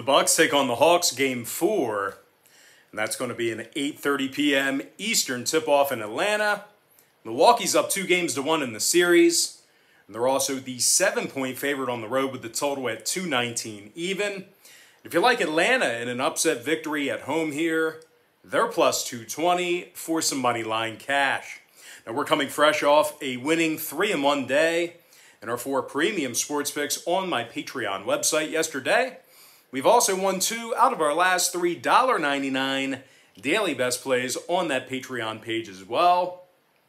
The Bucks take on the Hawks game four, and that's going to be an 8:30 p.m. Eastern tip-off in Atlanta. Milwaukee's up two games to one in the series, and they're also the seven-point favorite on the road with the total at 219 even. If you like Atlanta in an upset victory at home here, they're plus 220 for some money line cash. Now we're coming fresh off a winning three in one day and our four premium sports picks on my Patreon website yesterday. We've also won two out of our last three $1.99 daily best plays on that Patreon page as well.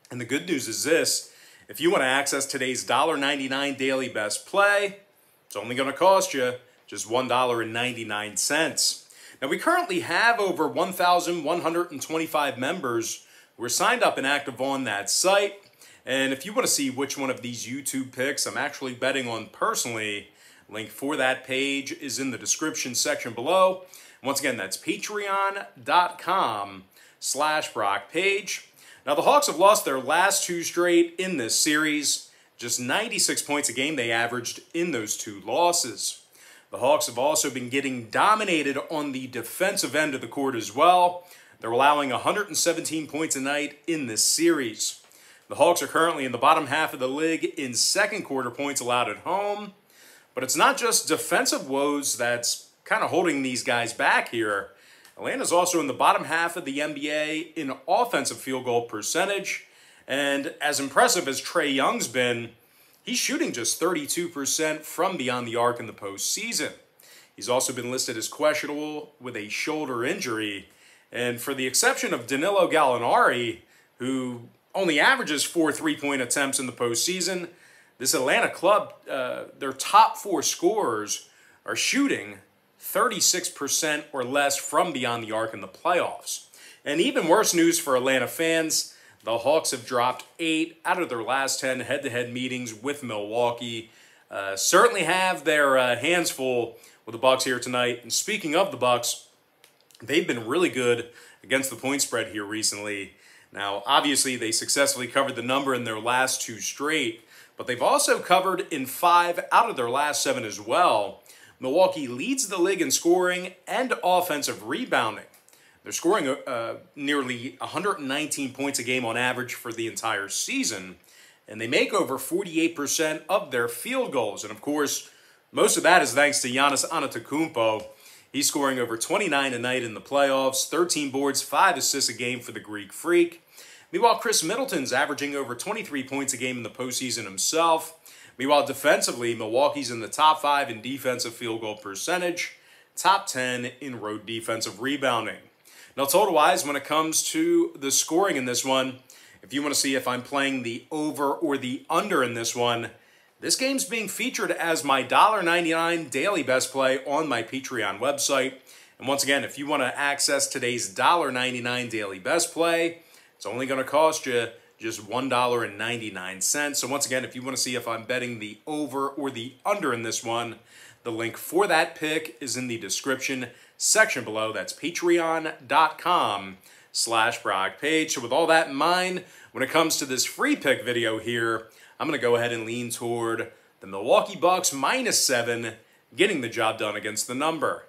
And the good news is this if you want to access today's $1.99 daily best play, it's only going to cost you just $1.99. Now, we currently have over 1,125 members who are signed up and active on that site. And if you want to see which one of these YouTube picks I'm actually betting on personally, Link for that page is in the description section below. Once again, that's patreon.com slash Brock Page. Now, the Hawks have lost their last two straight in this series. Just 96 points a game they averaged in those two losses. The Hawks have also been getting dominated on the defensive end of the court as well. They're allowing 117 points a night in this series. The Hawks are currently in the bottom half of the league in second quarter points allowed at home. But it's not just defensive woes that's kind of holding these guys back here. Atlanta's also in the bottom half of the NBA in offensive field goal percentage. And as impressive as Trae Young's been, he's shooting just 32% from beyond the arc in the postseason. He's also been listed as questionable with a shoulder injury. And for the exception of Danilo Gallinari, who only averages four three point attempts in the postseason, this Atlanta club, uh, their top four scorers are shooting 36% or less from beyond the arc in the playoffs. And even worse news for Atlanta fans, the Hawks have dropped eight out of their last 10 head-to-head meetings with Milwaukee. Uh, certainly have their uh, hands full with the Bucks here tonight. And speaking of the Bucks, they've been really good against the point spread here recently. Now, obviously, they successfully covered the number in their last two straight, but they've also covered in five out of their last seven as well. Milwaukee leads the league in scoring and offensive rebounding. They're scoring uh, nearly 119 points a game on average for the entire season, and they make over 48% of their field goals. And of course, most of that is thanks to Giannis Antetokounmpo. He's scoring over 29 a night in the playoffs, 13 boards, 5 assists a game for the Greek Freak. Meanwhile, Khris Middleton's averaging over 23 points a game in the postseason himself. Meanwhile, defensively, Milwaukee's in the top five in defensive field goal percentage, top 10 in road defensive rebounding. Now, total wise, when it comes to the scoring in this one, if you want to see if I'm playing the over or the under in this one, this game's being featured as my $1.99 daily best play on my Patreon website. And once again, if you want to access today's $1.99 daily best play, it's only going to cost you just $1.99. So once again, if you want to see if I'm betting the over or the under in this one, the link for that pick is in the description section below. That's patreon.com slash Brock Page. So with all that in mind, when it comes to this free pick video here, I'm going to go ahead and lean toward the Milwaukee Bucks minus seven, getting the job done against the number.